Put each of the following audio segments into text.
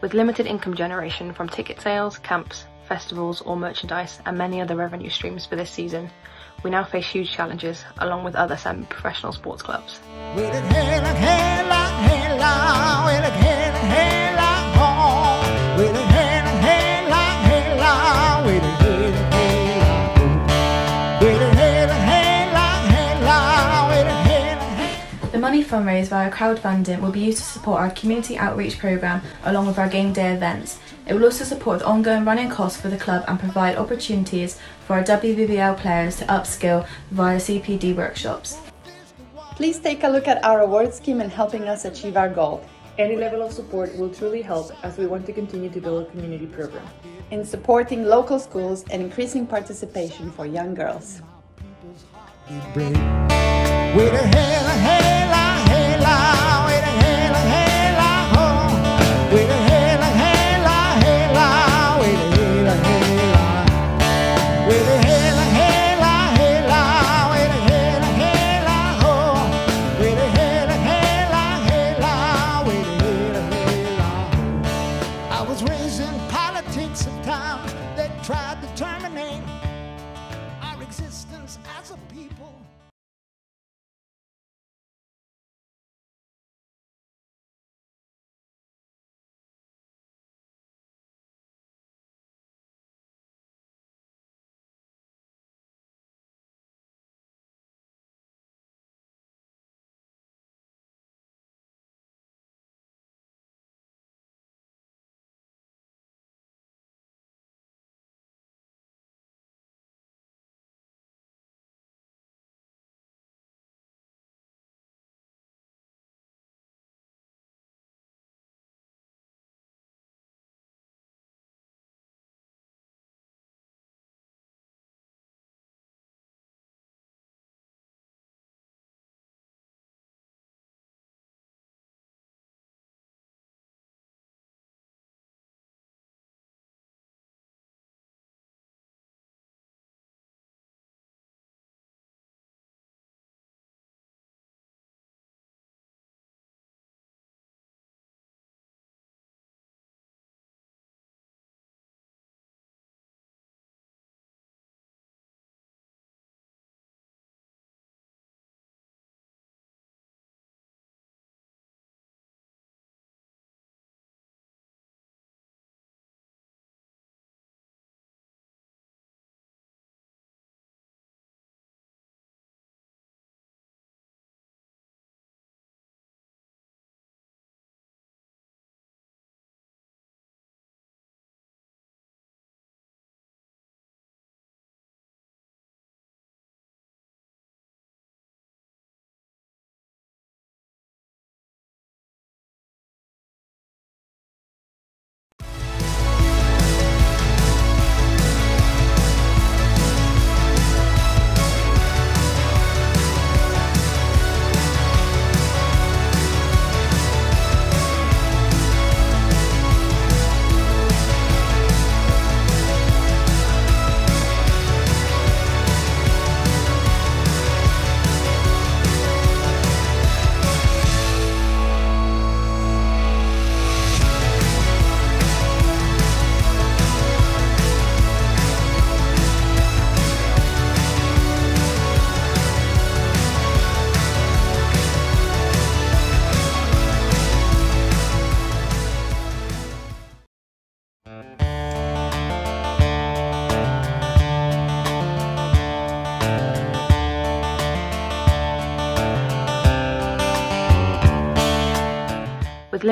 With limited income generation from ticket sales, camps, festivals, or merchandise, and many other revenue streams for this season, we now face huge challenges along with other semi professional sports clubs. Fundraised via crowdfunding will be used to support our community outreach programme along with our game day events. It will also support the ongoing running costs for the club and provide opportunities for our WBBL players to upskill via CPD workshops. Please take a look at our award scheme in helping us achieve our goal. Any level of support will truly help as we want to continue to build a community program. In supporting local schools and increasing participation for young girls.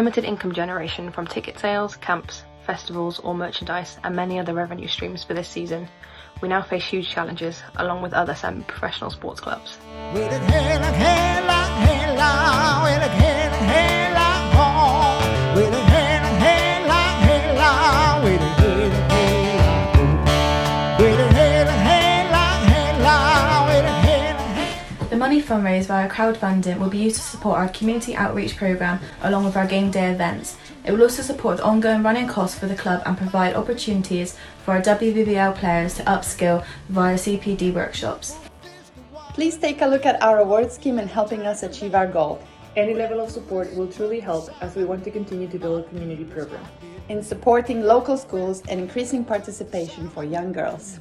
Limited income generation from ticket sales, camps, festivals, or merchandise, and many other revenue streams for this season, we now face huge challenges along with other semi professional sports clubs. The money from raised via crowdfunding will be used to support our community outreach programme along with our game day events. It will also support the ongoing running costs for the club and provide opportunities for our WBBL players to upskill via CPD workshops. Please take a look at our award scheme in helping us achieve our goal. Any level of support will truly help as we want to continue to build a community program. in supporting local schools and increasing participation for young girls.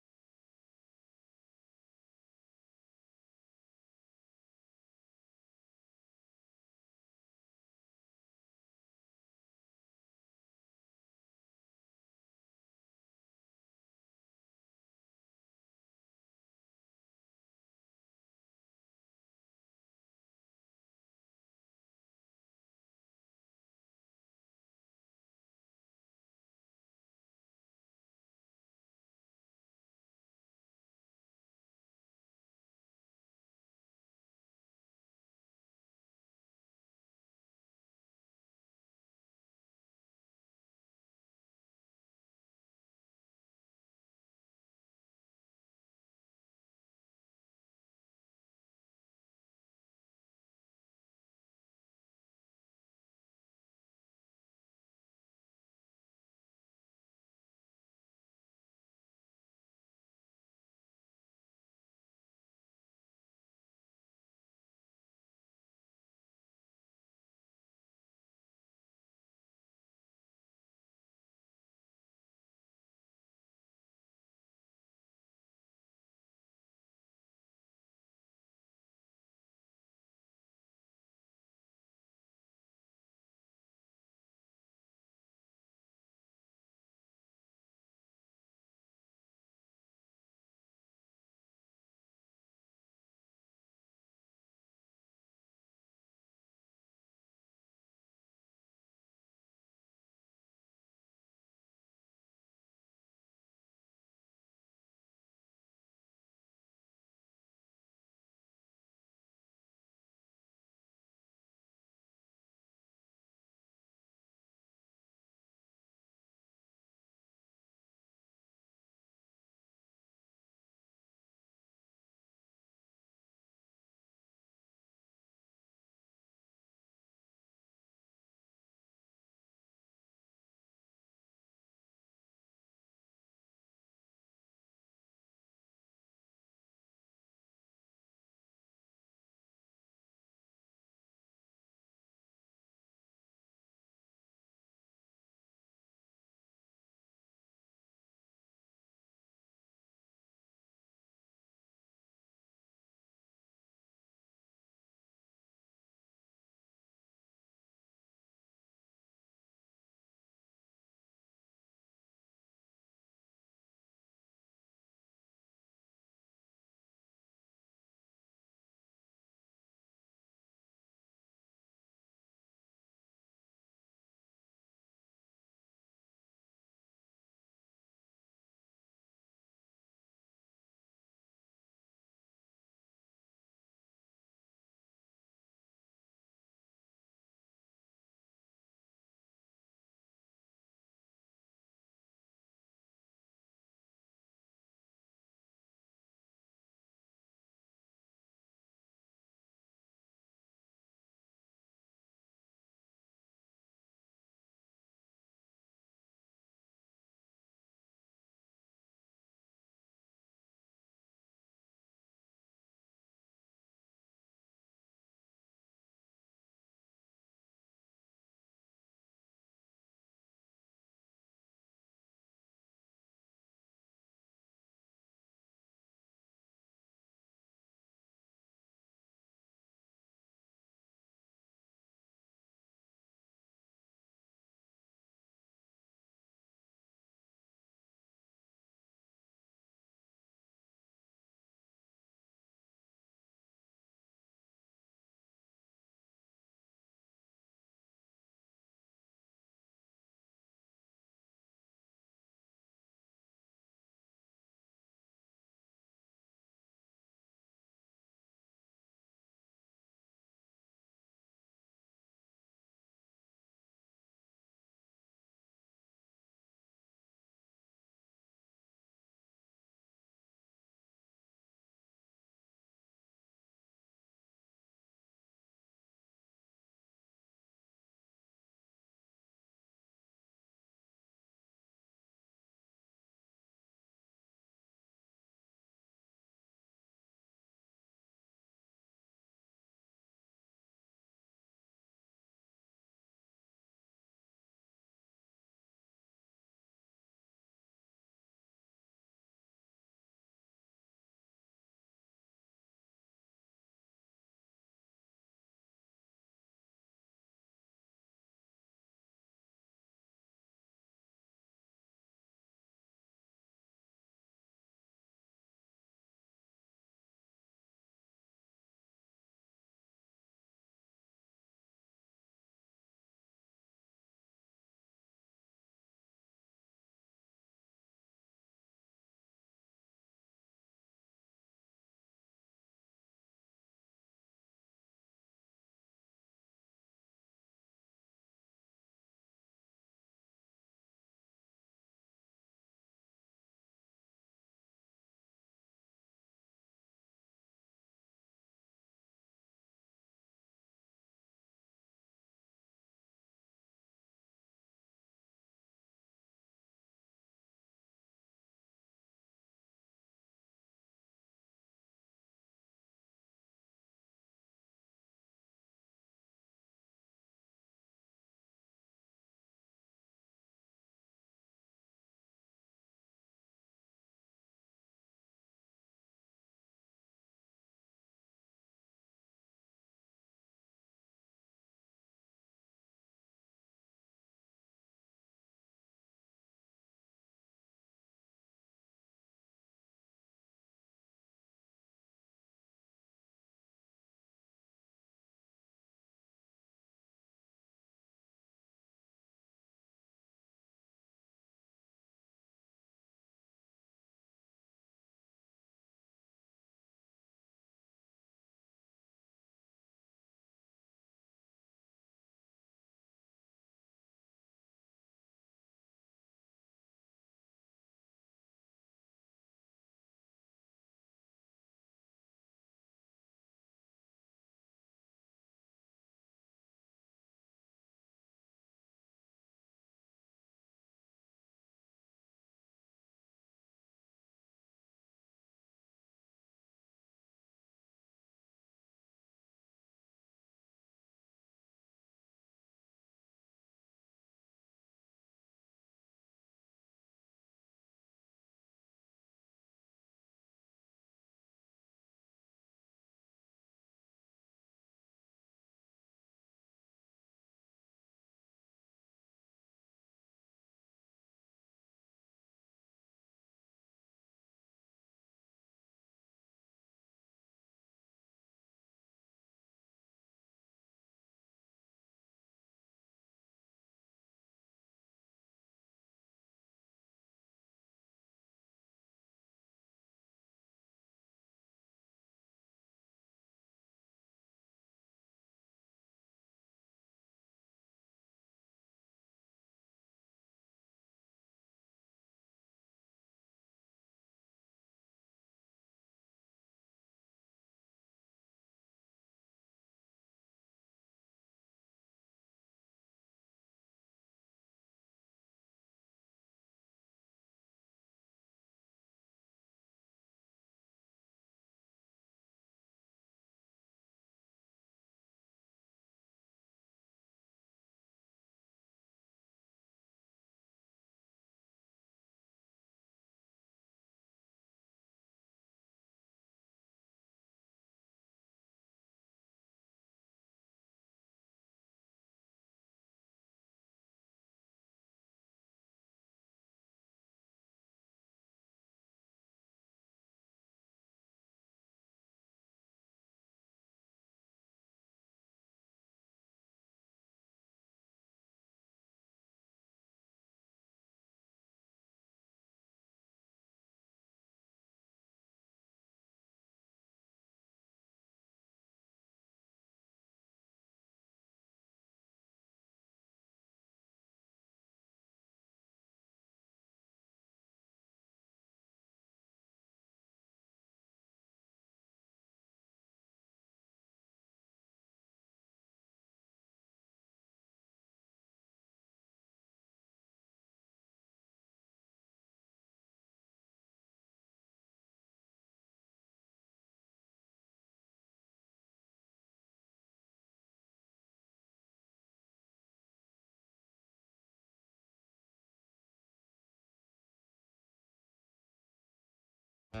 With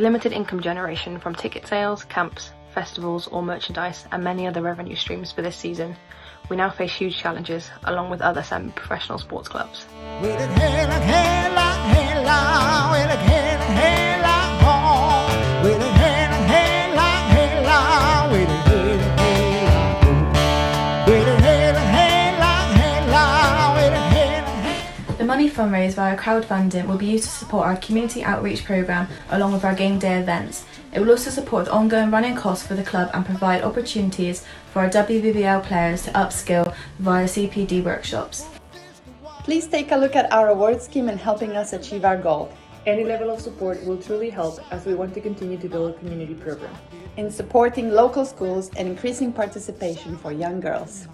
limited income generation from ticket sales, camps, festivals, or merchandise, and many other revenue streams for this season, we now face huge challenges along with other semi professional sports clubs. Money fundraised via crowdfunding will be used to support our community outreach programme along with our game day events. It will also support the ongoing running costs for the club and provide opportunities for our WBBL players to upskill via CPD workshops. Please take a look at our award scheme in helping us achieve our goal. Any level of support will truly help as we want to continue to build a community program. in supporting local schools and increasing participation for young girls.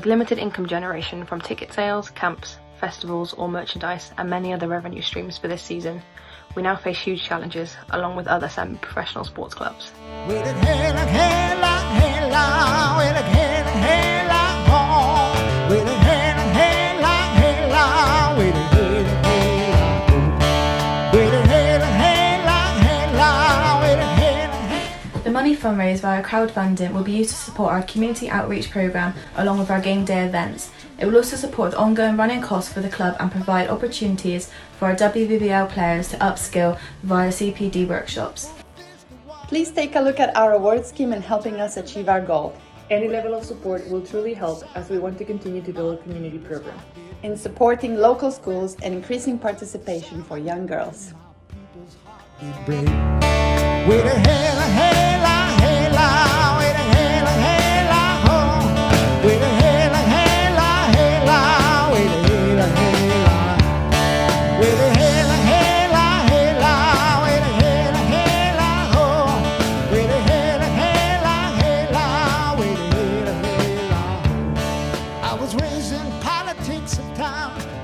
With limited income generation from ticket sales, camps, festivals, or merchandise, and many other revenue streams for this season, we now face huge challenges along with other semi professional sports clubs. Fundraised via crowdfunding will be used to support our community outreach programme along with our game day events. It will also support the ongoing running costs for the club and provide opportunities for our WBBL players to upskill via CPD workshops. Please take a look at our award scheme in helping us achieve our goal. Any level of support will truly help as we want to continue to build a community program. in supporting local schools and increasing participation for young girls. Of time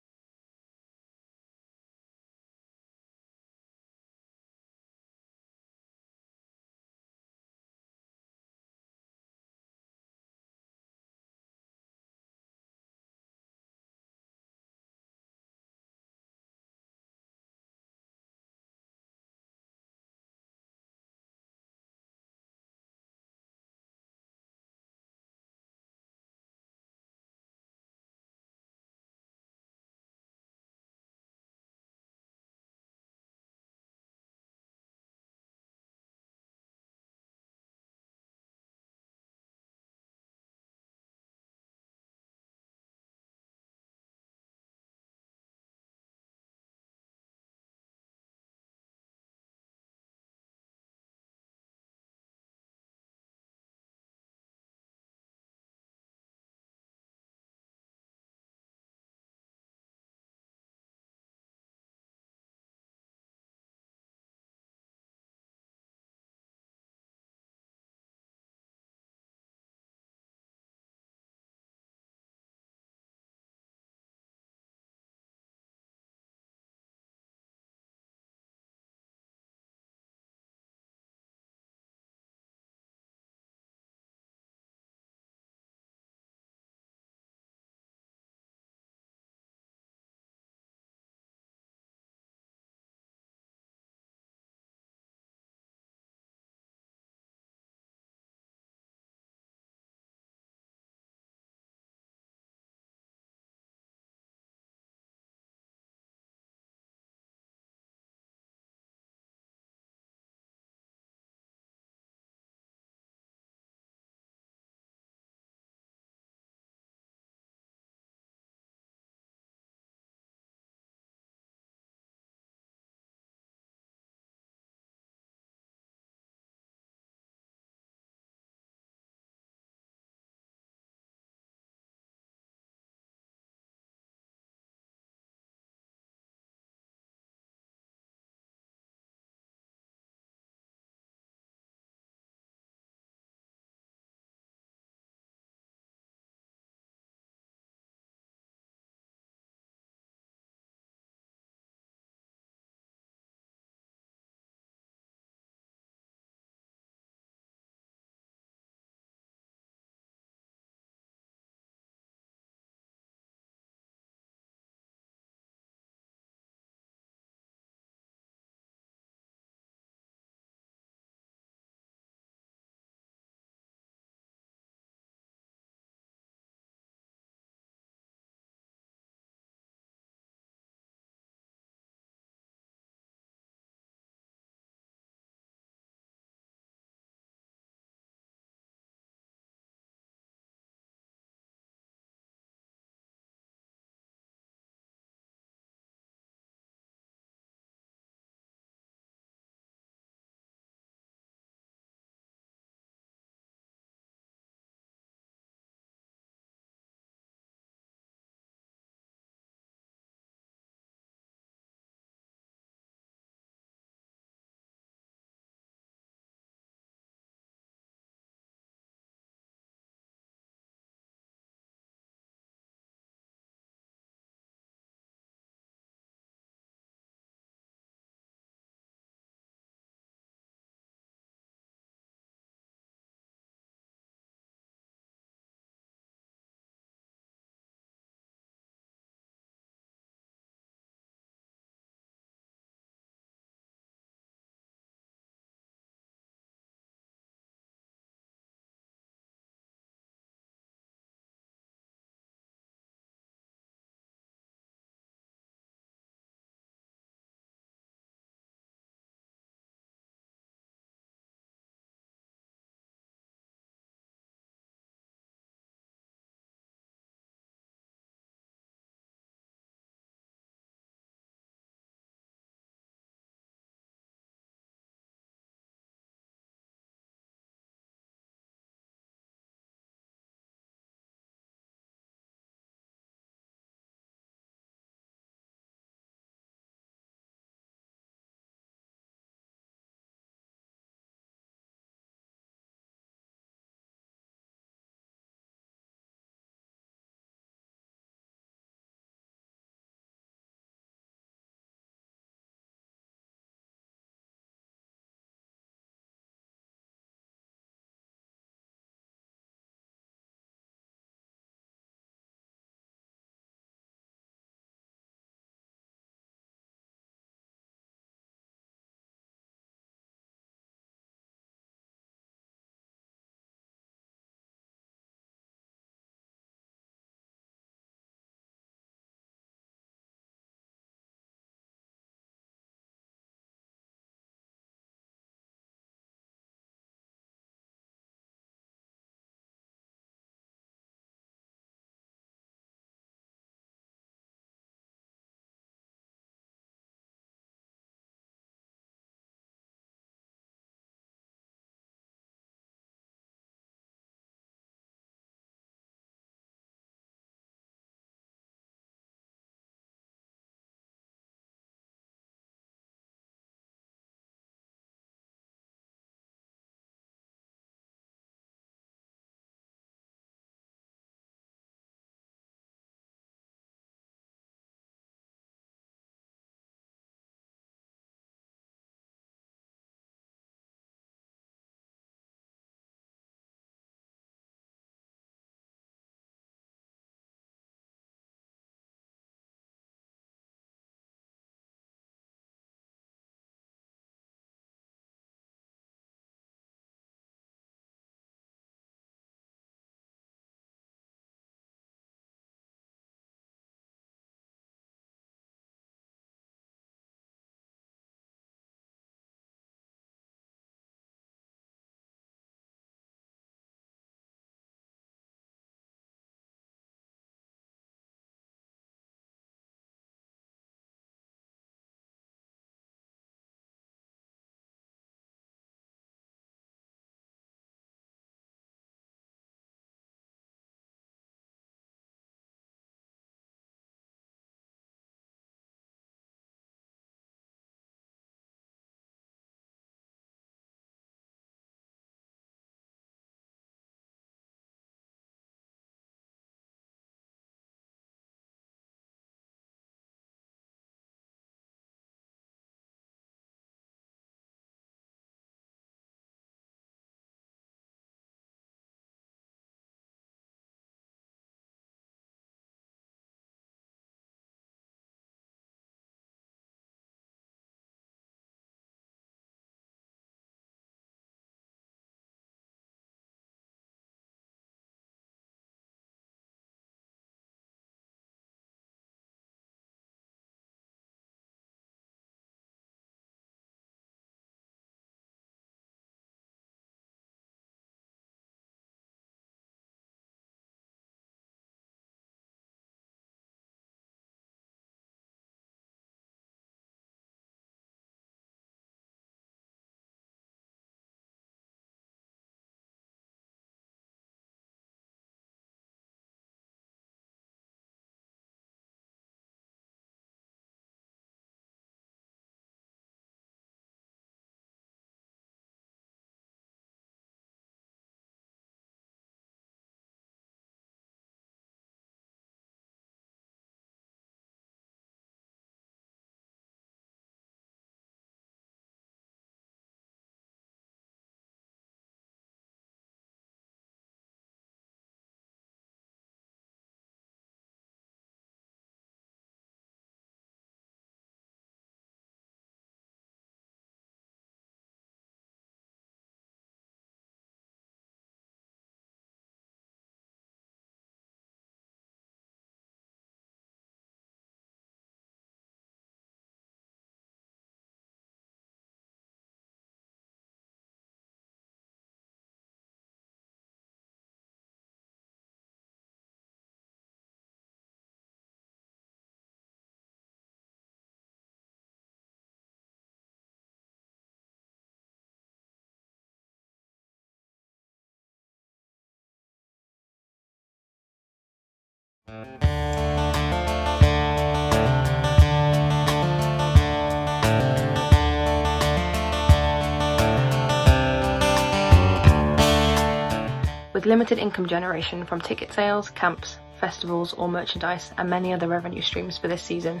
With limited income generation from ticket sales, camps, festivals, or merchandise, and many other revenue streams for this season,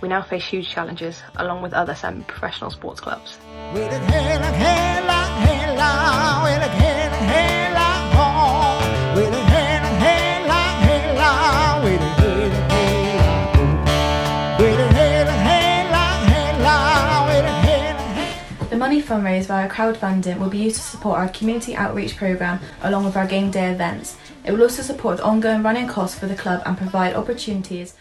we now face huge challenges along with other semi professional sports clubs. Fundraised via crowdfunding will be used to support our community outreach programme along with our game day events. It will also support the ongoing running costs for the club and provide opportunities